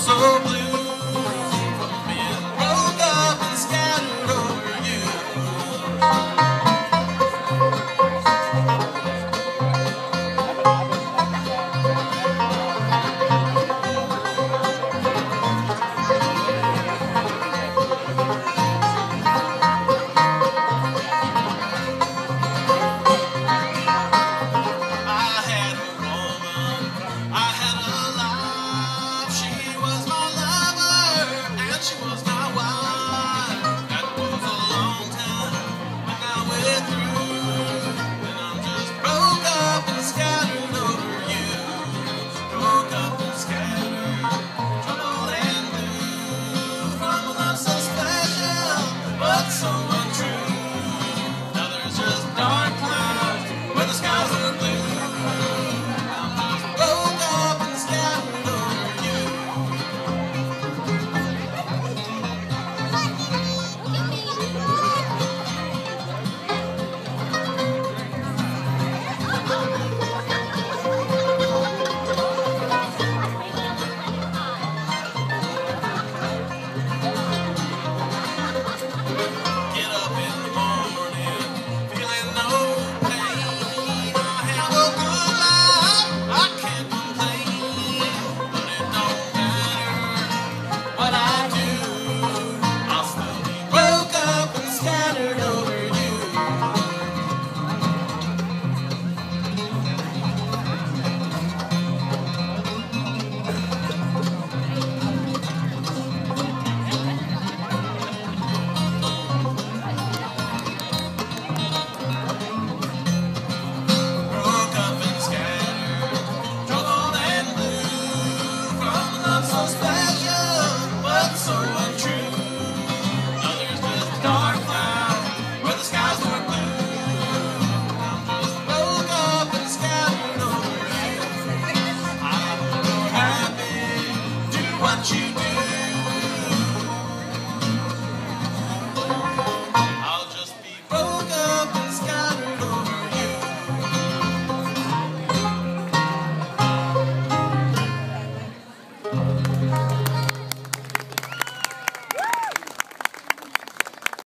so blue.